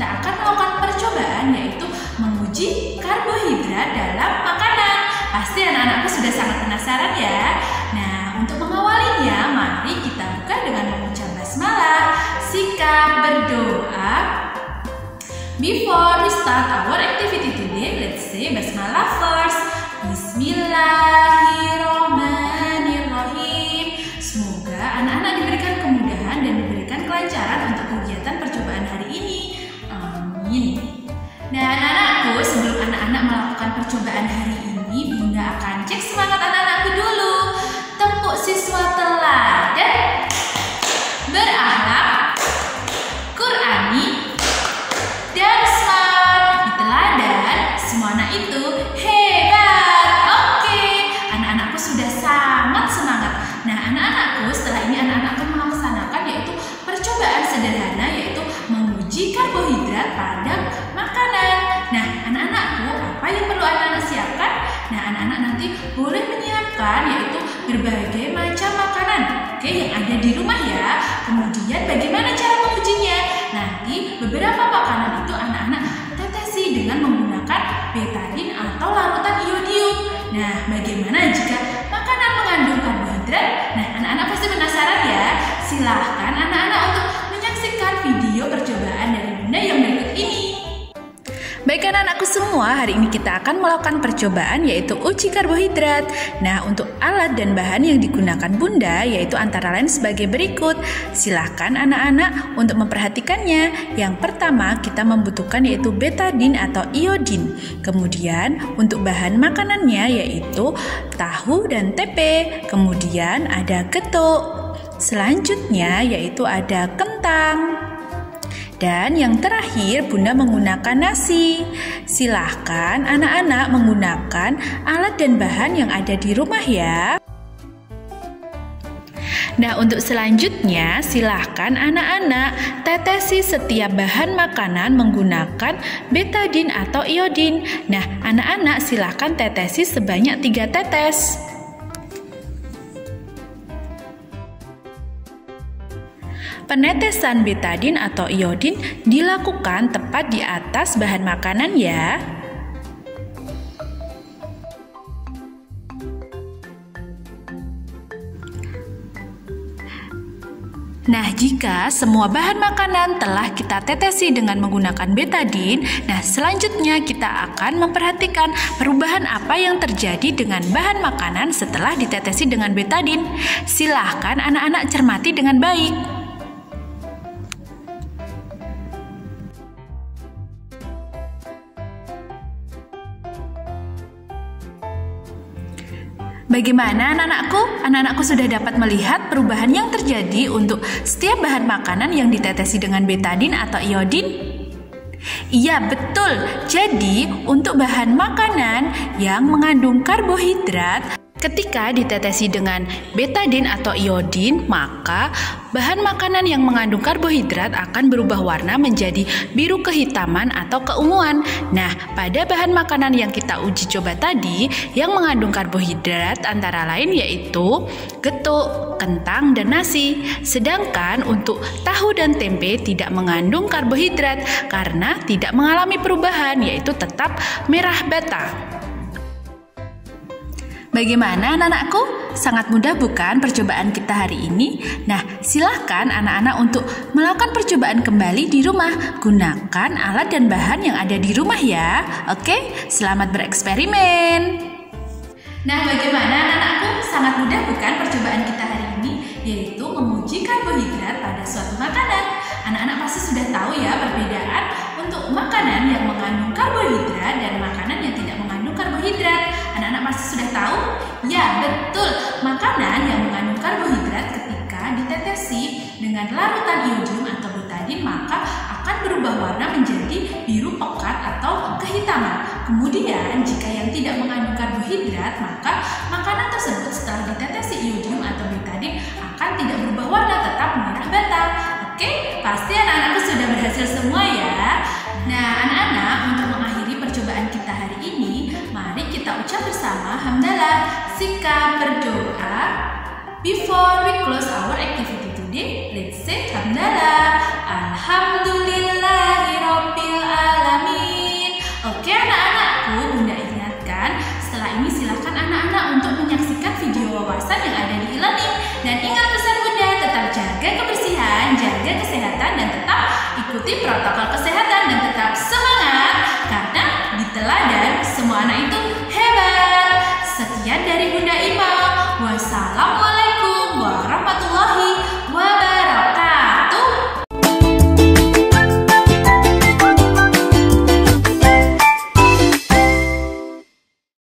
kita akan melakukan percobaan yaitu menguji karbohidrat dalam makanan. Pasti anak-anakku sudah sangat penasaran ya. Nah, untuk mengawalinya, mari kita buka dengan mengucap basmalah, sikap berdoa. Before we start our activity today, let's say basmalah first. Bismillahirrahmanirrahim. Percobaan hari ini, Bunda akan cek semangat anak-anakku dulu. Tepuk siswa teladan. Berakhlak Qurani dan smart di teladan semua itu boleh menyiapkan yaitu berbagai macam makanan. Oke yang ada di rumah ya. Kemudian bagaimana cara mengujinya? Nanti beberapa makanan itu anak-anak tetesi dengan menggunakan betadin atau larutan iodium. Nah bagaimana jika makanan mengandung karbohidrat? Nah anak-anak pasti penasaran ya. Silahkan anak-anak untuk menyaksikan video percobaan Baik anak-anakku semua, hari ini kita akan melakukan percobaan yaitu uji karbohidrat. Nah, untuk alat dan bahan yang digunakan Bunda yaitu antara lain sebagai berikut. Silahkan anak-anak untuk memperhatikannya. Yang pertama, kita membutuhkan yaitu betadin atau iodin. Kemudian, untuk bahan makanannya yaitu tahu dan tempe. Kemudian ada getuk. Selanjutnya yaitu ada kentang. Dan yang terakhir, Bunda menggunakan nasi. Silahkan anak-anak menggunakan alat dan bahan yang ada di rumah ya. Nah, untuk selanjutnya, silahkan anak-anak tetesi setiap bahan makanan menggunakan betadin atau iodin. Nah, anak-anak silahkan tetesi sebanyak 3 tetes. Penetesan betadin atau iodin dilakukan tepat di atas bahan makanan ya. Nah, jika semua bahan makanan telah kita tetesi dengan menggunakan betadin, nah selanjutnya kita akan memperhatikan perubahan apa yang terjadi dengan bahan makanan setelah ditetesi dengan betadin. Silahkan anak-anak cermati dengan baik. Bagaimana anak-anakku? Anak-anakku sudah dapat melihat perubahan yang terjadi untuk setiap bahan makanan yang ditetesi dengan betadin atau iodin? Iya, betul. Jadi, untuk bahan makanan yang mengandung karbohidrat, Ketika ditetesi dengan betadin atau iodin, maka bahan makanan yang mengandung karbohidrat akan berubah warna menjadi biru kehitaman atau keunguan. Nah, pada bahan makanan yang kita uji coba tadi, yang mengandung karbohidrat antara lain yaitu getuk, kentang, dan nasi. Sedangkan untuk tahu dan tempe tidak mengandung karbohidrat karena tidak mengalami perubahan, yaitu tetap merah bata. Bagaimana anak-anakku? Sangat mudah bukan percobaan kita hari ini? Nah, silahkan anak-anak untuk melakukan percobaan kembali di rumah. Gunakan alat dan bahan yang ada di rumah ya. Oke, selamat bereksperimen. Nah, bagaimana anak-anakku? Sangat mudah bukan percobaan kita hari ini? Yaitu menguji karbohidrat pada suatu makanan. Anak-anak pasti sudah tahu ya perbedaan untuk makanan yang mengandung karbohidrat dan makanan Sudah tahu? Ya, betul. Makanan yang mengandung karbohidrat ketika ditetesi dengan larutan iodium atau betadin maka akan berubah warna menjadi biru pekat atau kehitaman. Kemudian, jika yang tidak mengandung karbohidrat, maka makanan tersebut setelah ditetesi iodium atau betadin adik akan tidak berubah warna tetap merah bata. Oke, pasti anak-anakku sudah berhasil semua ya. Nah, anak-anak untuk mengakhiri percobaan kita hari ini, mari kita ucap bersama hamdalah, sikap berdoa. Before we close our activity today, let's say hamdalah. Alhamdulillahirabbil alamin. Oke, anak-anakku, Bunda ingatkan, setelah ini silakan anak-anak untuk menyaksikan video wawasan yang ada di e-learning dan ingat pesan Bunda tetap jaga kebersihan, jaga kesehatan dan tetap ikuti protokol kesehatan